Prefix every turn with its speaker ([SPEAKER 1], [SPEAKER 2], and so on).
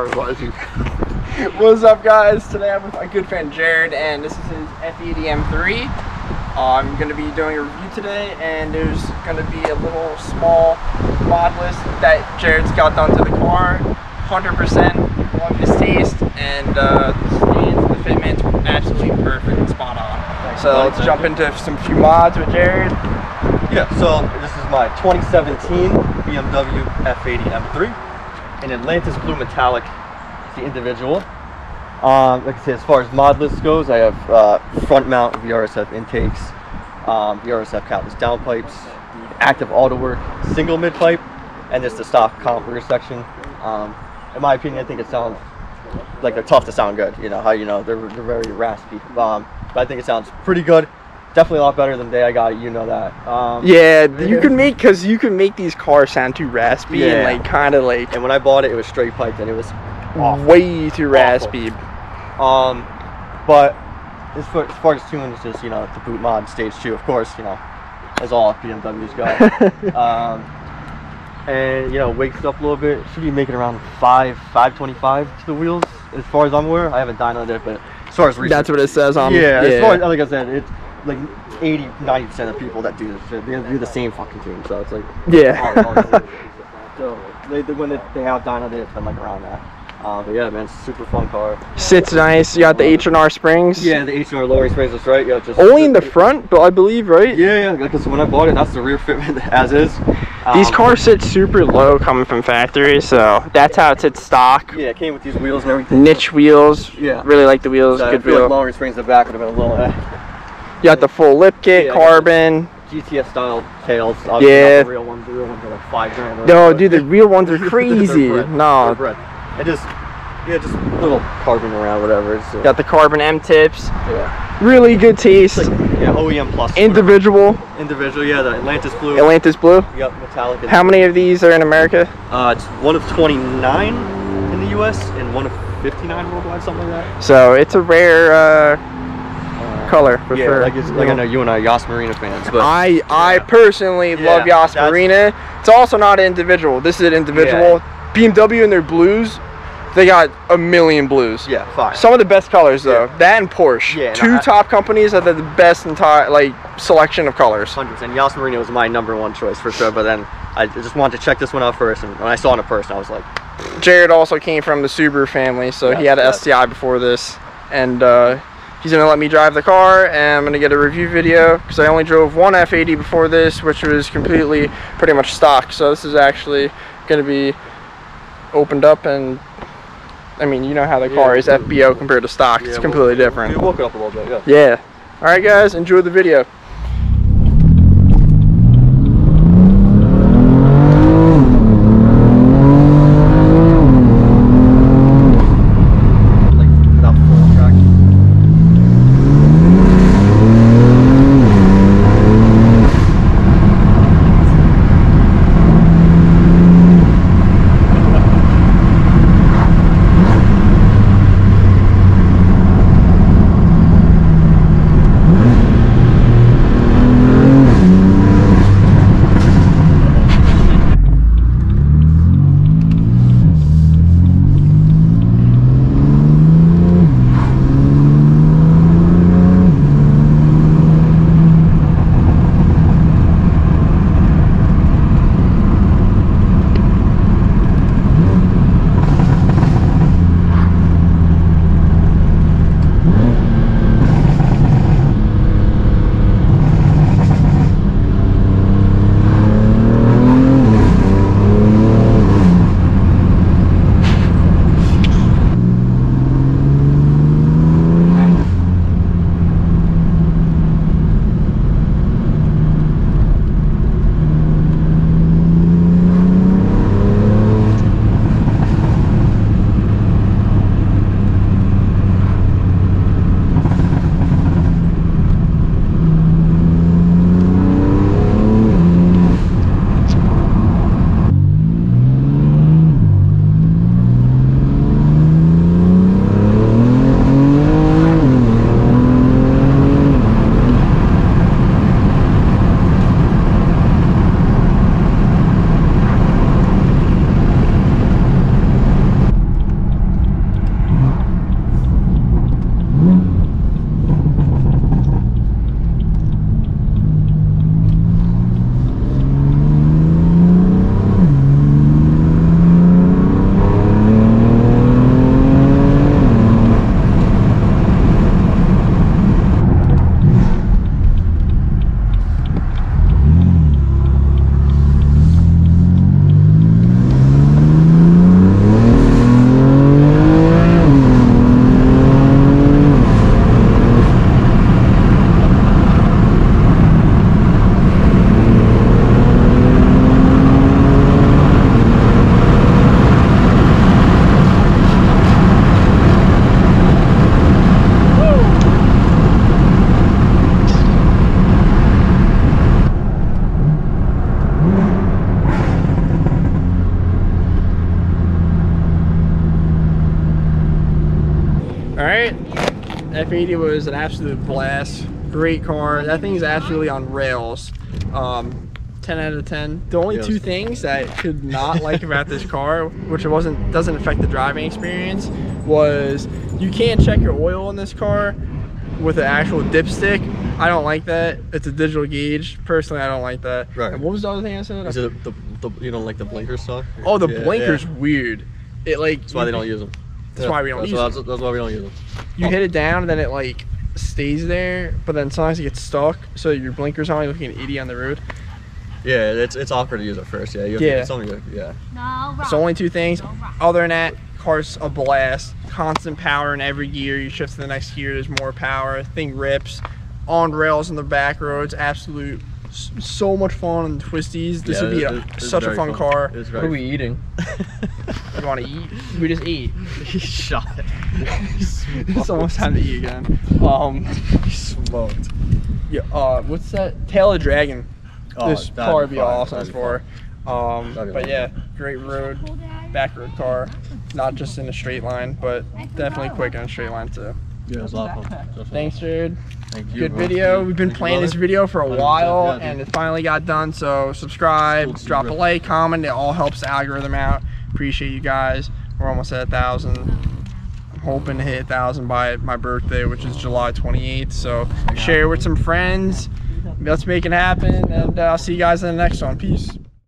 [SPEAKER 1] broken arm watching.
[SPEAKER 2] What's up, guys? Today I'm with my good friend Jared, and this is his F80 M3. Uh, I'm going to be doing a review today, and there's going to be a little small mod list that Jared's got done to the car. 100% love his taste, and uh, the stands and the fitment's absolutely perfect and spot on. So let's
[SPEAKER 1] Thank
[SPEAKER 2] jump
[SPEAKER 1] you.
[SPEAKER 2] into some few mods with Jared.
[SPEAKER 1] Yeah, so this is my 2017 BMW F80 M3 in Atlantis Blue Metallic. The individual. Um, like I said, as far as mod list goes, I have uh, front mount VRSF intakes, um, VRSF capless downpipes, Active Autowerke, single mid pipe, and just the stock comp rear section. Um, in my opinion, I think it sounds like they're tough to sound good. You know how you know they're, they're very raspy. Um, but I think it sounds pretty good. Definitely a lot better than the day I got it. You know that. Um,
[SPEAKER 2] Yeah, you can make because you can make these cars sound too raspy
[SPEAKER 1] Yeah.
[SPEAKER 2] and like kind of like
[SPEAKER 1] And when I bought it, it was straight piped and it was awful.
[SPEAKER 2] way too raspy.
[SPEAKER 1] Um, but as far, as far as tuning, it's just you know the boot mod stage two, of course, you know, as all BMWs go. um, and you know wakes up a little bit. Should be making around five, five twenty-five to the wheels, as far as I'm aware. I haven't dynoed it, but as far as
[SPEAKER 2] That's what it says on.
[SPEAKER 1] yeah, as far as like I said, it's like 80, 90 percent of people that do this shit, they do the same fucking tune. So it's like
[SPEAKER 2] yeah.
[SPEAKER 1] so they, they, when they, they have it, it's been like around that. Uh, but yeah, man, it's a super fun car.
[SPEAKER 2] Sits nice. You got the H and R springs.
[SPEAKER 1] Yeah, the H&R lowering springs, that's right. Yeah, just
[SPEAKER 2] Only in the front, but I believe, right?
[SPEAKER 1] Yeah, yeah. Because when I bought it, that's the rear fitment as is.
[SPEAKER 2] These
[SPEAKER 1] Um,
[SPEAKER 2] cars sit super low coming from factory, so that's how it sits stock.
[SPEAKER 1] Yeah, it came with these wheels and everything.
[SPEAKER 2] Niche wheels.
[SPEAKER 1] Yeah.
[SPEAKER 2] Really like the wheels.
[SPEAKER 1] So I
[SPEAKER 2] Good
[SPEAKER 1] feel
[SPEAKER 2] feel.
[SPEAKER 1] like lowering springs in the back would have been a little uh,
[SPEAKER 2] you got the full lip kit,
[SPEAKER 1] Yeah,
[SPEAKER 2] carbon.
[SPEAKER 1] GTS style tails. Obviously
[SPEAKER 2] Yeah.
[SPEAKER 1] The real ones. The real ones are like five grand.
[SPEAKER 2] No,
[SPEAKER 1] whatever.
[SPEAKER 2] dude, the real ones are crazy. no.
[SPEAKER 1] It just, yeah, just little carbon around, whatever. It's, uh,
[SPEAKER 2] Got the carbon M tips.
[SPEAKER 1] yeah.
[SPEAKER 2] Really good taste.
[SPEAKER 1] Like, yeah, OEM plus.
[SPEAKER 2] Individual.
[SPEAKER 1] Individual, yeah, the Atlantis blue.
[SPEAKER 2] Atlantis blue.
[SPEAKER 1] Yep, metallic.
[SPEAKER 2] How many of these are in America?
[SPEAKER 1] Uh, it's one of 29 in the U.S. and one of 59 worldwide, something like that.
[SPEAKER 2] So it's a rare uh, color for
[SPEAKER 1] yeah,
[SPEAKER 2] sure.
[SPEAKER 1] like, it's, like I know you and I are Yas Marina fans, but
[SPEAKER 2] I I personally
[SPEAKER 1] Yeah,
[SPEAKER 2] love Yas Marina. It's also not an individual. This is an individual. BMW and their blues, they got a million blues.
[SPEAKER 1] yeah, fine.
[SPEAKER 2] Some of the best colors though.
[SPEAKER 1] Yeah.
[SPEAKER 2] That and Porsche.
[SPEAKER 1] Yeah,
[SPEAKER 2] Two
[SPEAKER 1] I-
[SPEAKER 2] top companies that are the best entire like selection of colors.
[SPEAKER 1] hundreds, and Yas Marina was my number one choice for sure. But then I just wanted to check this one out first, and when I saw it in person, I was like,
[SPEAKER 2] Jared also came from the Subaru family, so he had an. STI before this, and uh, he's gonna let me drive the car, and I'm gonna get a review video because I only drove one F80 before this, which was completely pretty much stock. So this is actually gonna be opened up, and I mean, you know how the
[SPEAKER 1] Yeah,
[SPEAKER 2] car is. FBO compared to stock; it's completely
[SPEAKER 1] we'll-
[SPEAKER 2] different.
[SPEAKER 1] We woke it up a little bit, yeah.
[SPEAKER 2] Yeah. All right, guys, enjoy the video. Right. F80 was an absolute blast. Great car. That thing is absolutely on rails. Um, 10 out of 10. The only two things that I could not like about this car, which it wasn't doesn't affect the driving experience, was you can't check your oil in this car with an actual dipstick. I don't like that. It's a digital gauge. Personally, I don't like that.
[SPEAKER 1] Right.
[SPEAKER 2] And what was the other thing I said?
[SPEAKER 1] Is it the, the you don't like the blinker stuff?
[SPEAKER 2] oh, the
[SPEAKER 1] Yeah,
[SPEAKER 2] blinker's
[SPEAKER 1] yeah.
[SPEAKER 2] weird. It like
[SPEAKER 1] That's why they don't use them.
[SPEAKER 2] That's why we don't
[SPEAKER 1] that's
[SPEAKER 2] use
[SPEAKER 1] why,
[SPEAKER 2] 'em.
[SPEAKER 1] That's, why we don't use them.
[SPEAKER 2] you hit it down and then it like stays there, but then sometimes it gets stuck, so your blinkers on, you're looking an idiot on the road.
[SPEAKER 1] Yeah, it's it's awkward to use at first. Yeah, you have
[SPEAKER 2] Yeah.
[SPEAKER 1] To, it's only good. Yeah.
[SPEAKER 3] No, right.
[SPEAKER 2] So only two things.
[SPEAKER 3] No.
[SPEAKER 2] Other than that, car's a blast. Constant power in every gear. You shift to the next gear, there's more power. Thing rips. On rails in the back roads, absolute. S- So much fun and twisties. This
[SPEAKER 1] Yeah,
[SPEAKER 2] would be
[SPEAKER 1] it-
[SPEAKER 2] a,
[SPEAKER 1] it- it's
[SPEAKER 2] such a
[SPEAKER 1] very
[SPEAKER 2] fun, car.
[SPEAKER 1] It's
[SPEAKER 4] What are we eating?
[SPEAKER 2] You want to eat? We just eat.
[SPEAKER 1] He shot.
[SPEAKER 2] it's almost time to eat again. Um,
[SPEAKER 1] He smoked.
[SPEAKER 2] yeah. Uh, what's that? Tail of Dragon.
[SPEAKER 1] Oh,
[SPEAKER 2] this
[SPEAKER 1] that'd
[SPEAKER 2] car would be
[SPEAKER 1] fun,
[SPEAKER 2] awesome
[SPEAKER 1] that'd
[SPEAKER 2] for. Um, but
[SPEAKER 1] fun.
[SPEAKER 2] yeah, great road, back road car, not just in a straight line, but definitely quick on a straight line too.
[SPEAKER 1] Yeah, it's a lot of fun.
[SPEAKER 2] Thanks, Jared.
[SPEAKER 1] Thank you.
[SPEAKER 2] Good
[SPEAKER 1] bro.
[SPEAKER 2] video. We've been
[SPEAKER 1] Thank you,
[SPEAKER 2] planning this video for a while,
[SPEAKER 1] yeah,
[SPEAKER 2] and it finally got done. So subscribe,
[SPEAKER 1] Cool to see,
[SPEAKER 2] drop a like, comment. It all helps the algorithm out. Appreciate you guys. We're almost at a thousand. I'm hoping to hit a thousand by my birthday, which is July 28th. So share with some friends. Let's make it happen, and uh, I'll see you guys in the next one. Peace.